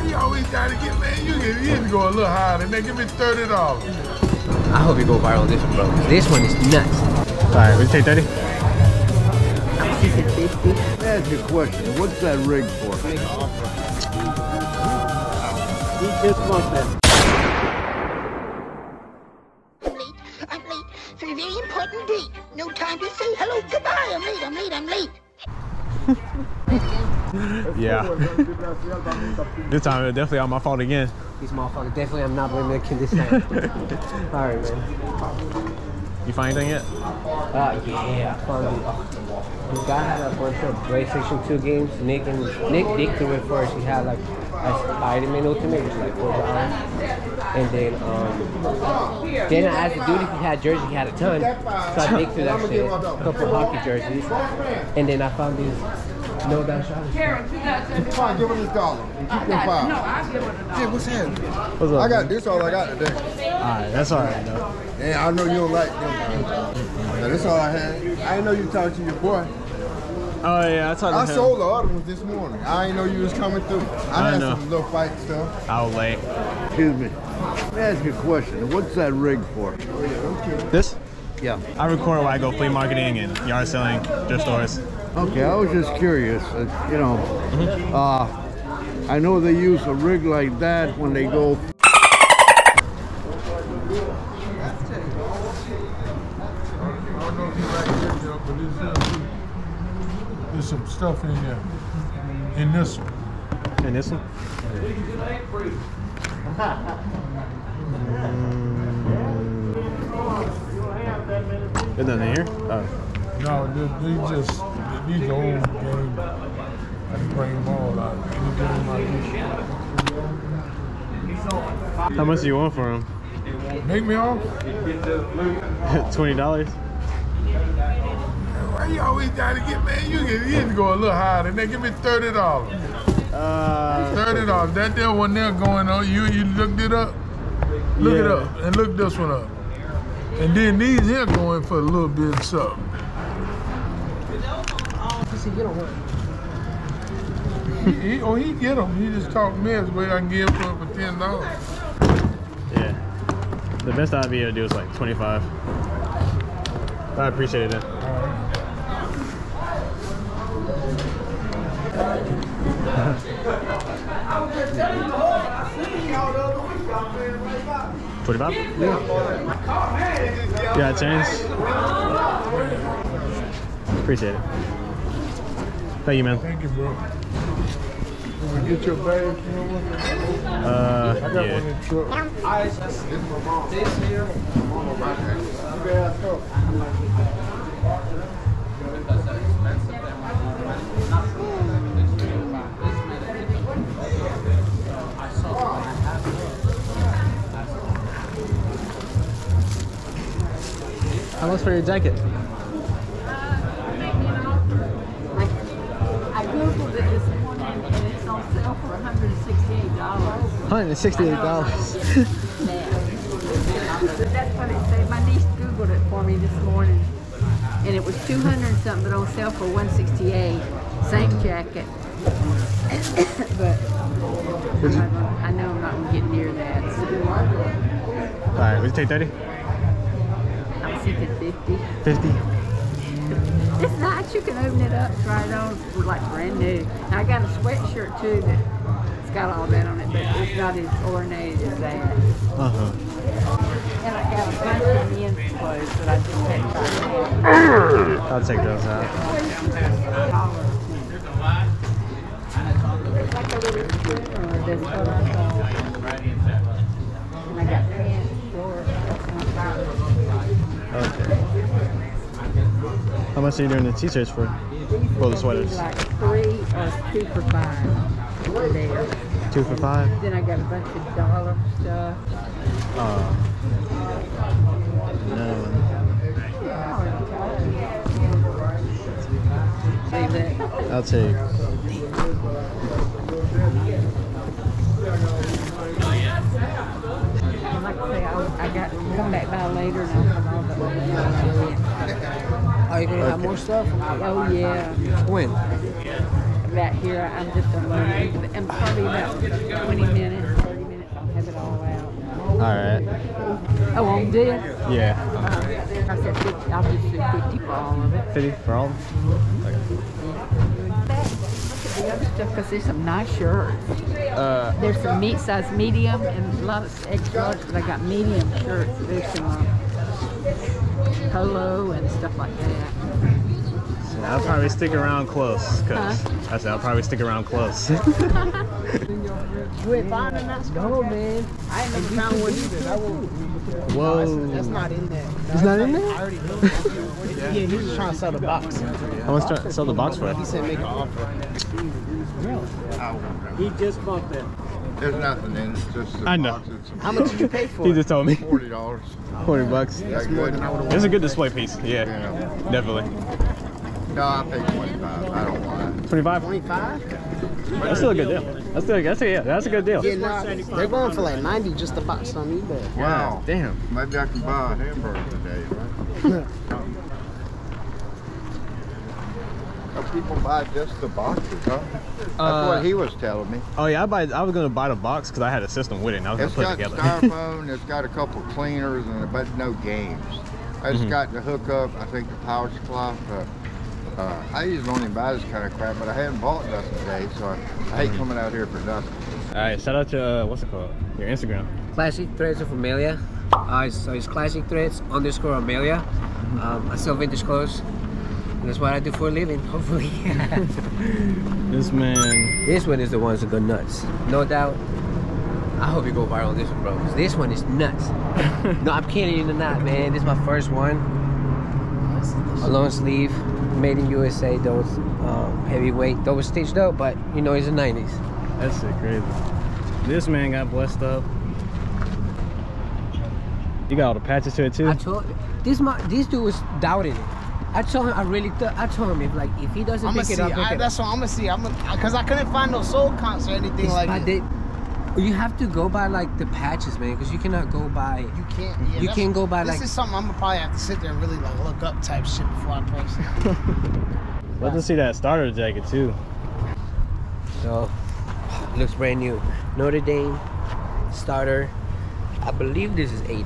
Why you always gotta get, man? You, get, you need to go a little higher than that. Give me $30. I hope you go viral this one, bro. 'cause This one is nuts. All right, we take 30. She said 50. Ask you a question. What's that rig for? I'm late. I'm late for a very important date. No time to say hello, goodbye. I'm late. I'm late. I'm late. Yeah. this time it definitely all my fault again. These motherfuckers definitely I'm not blaming the kid this time. Alright, man. You find anything yet? Uh, yeah, I found it. This guy had a bunch of PlayStation 2 games. Nick and Nick digged through it first. He had like a Spider-Man Ultimate, which is like four dollars. And then um, then I asked the dude if he had jerseys. He had a ton. So I digged through that shit. A couple hockey jerseys. And then I found these no down shots. Fine, give him this dollar. And keep your five. No, I'll give him a dollar. Hey, what's happening? What's up? I got this all I got today. All right, that's all right though. And I know you don't like them. Now, this all I had. I didn't know you talked to your boy. Oh yeah, I talked to I him. sold the other ones this morning. I didn't know you was coming through. I, I had know. some little fight stuff. I was late. Excuse me. Let me ask you a question. What's that rig for? This? Yeah. I record while I go flea marketing and yard selling, thrift stores. Okay, I was just curious. Uh, you know, Mm-hmm. uh, I know they use a rig like that when they go. I don't know if you like this, but there's, some stuff in there. In this one. In this one? There's nothing in here? Oh. No, th- these just these old games. I can bring them all out. Any game How much do you want for them? Make me off. Twenty dollars. Why you always gotta get, man? You, get, you to go a little higher than that. Give me $30. Uh, Thirty dollars. That there one there going on. You you looked it up. Look it up and look this one up. And then these here going for a little bit of something. He said, you don't want He, he, oh, he get them. He just talk mess. Wait, I can give him for ten dollars. yeah. The best I'd be able to do is like twenty-five. I appreciate it. Then. Twenty-five? Yeah. Yeah, change. Appreciate it. Thank you, man. Thank you, bro. Wanna Get your bag. You know? Uh, I got one yeah. in the truck. How much for your jacket? I googled it this morning and it's on sale for $168. Hundred and sixty-eight dollars. That's what it said. My niece googled it for me this morning. And it was 200 and something, but on sale for 168. Same jacket. but I'm not gonna- I know I'm not gonna get near that. So All right, would you take thirty? I'm thinking 50. Fifty. It's nice. You can open it up, try it on. It's like brand new. And I got a sweatshirt too that it's got all that on it, but it's not as ornate as that. Uh huh. And I got a bunch of men's clothes that I just tried on. I'll take those out. It's like a little much are you doing the t-shirts for? Well, the sweaters. Like three or two for five. There. Two for five. Then I got a bunch of dollar stuff. Oh. See that? I'll take. Like I say, I, I got come back by later and I'll come all the Are you gonna have more stuff? Oh yeah. When? about here. I'm just a little, I'm probably about 20 minutes, 30 minutes. I'll have it all out. All right. Oh, on this? Yeah. Uh, I said 50, I'll just do 50 for all of it. 50 for all? of them? Look at the other stuff, because there's some nice shirts. Uh, There's some meat size medium and a lot of extra large, but I got medium shirts. There's some uh, polo and stuff like that. so I'll probably stick around close, cause I said I'll probably stick around close. You ain't finding that stuff? No, man. I ain't never found one either. That one, Whoa. that's not in there. It's not in there? I already know. yeah, he was trying to sell the box. How much try- sell the box for? He said make an offer. He just bought that. There's nothing in it, just the I know. box some How much did you pay for it? He just told me. Forty dollars. 40 bucks. That's more than I would It's a good display piece. Yeah, Yeah. definitely. No, I paid twenty-five. I don't mind. 25? 25? That's still a good deal. That's still that's a, yeah, that's a good deal. Yeah, nah, they're going for like 90 just the box on eBay. Wow. Damn. Maybe I can buy a hamburger today, right? People buy just the boxes, huh? That's Uh, what he was telling me. Oh yeah, I buy. I was gonna buy the box because I had a system with it. and I was It's gonna put got it together. styrofoam, it's got a couple cleaners, and but no games. It's Mhm. got the hookup, I think the power supply. Uh, uh, I usually don't even buy this kind of crap, but I haven't bought nothing today, so I, I Mm-hmm. hate coming out here for nothing. All right, shout out to uh, what's it called? Your Instagram. Classic Threads of Amelia. Uh, so it's Classic Threads underscore Amelia. Um, I sell vintage clothes. And that's what I do for a living, hopefully. This man. this one is the ones that go nuts. No doubt. I hope you go viral on this one, bro. Cause this one is nuts. no, I'm kidding you not, man. This is my first one. A long sleeve, made in USA, those um, heavyweight. Those stitched up, but you know, it's the 90s. That's shit crazy. This man got blessed up. You got all the patches to it too. I told this my this dude was doubting it. I told him I really thought I told him if like if he doesn't I'm gonna pick see. it up, pick I, it that's what I'm gonna see. I'm gonna, cause I couldn't find no soul counts or anything It's like by that. the- you have to go by like the patches, man, because you cannot go by. You can't. Yeah, You can't go by, This like- This is something I'm gonna probably have to sit there and really like look up type shit before I post it. Love to see that starter jacket too. So looks brand new. Notre Dame starter. I believe this is 80s.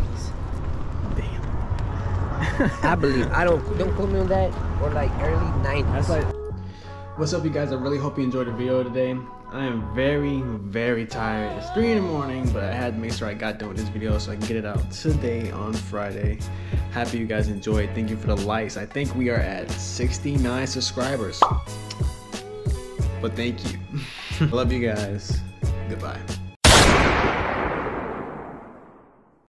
I believe. I don't don't quote me on that. Or like early 90s. Like. What's up, you guys? I really hope you enjoyed the video today. I am very, very tired. It's three in the morning, but I had to make sure I got done with this video so I can get it out today on Friday. Happy you guys enjoyed. Thank you for the likes. I think we are at 69 subscribers. But thank you. Love you guys. Goodbye.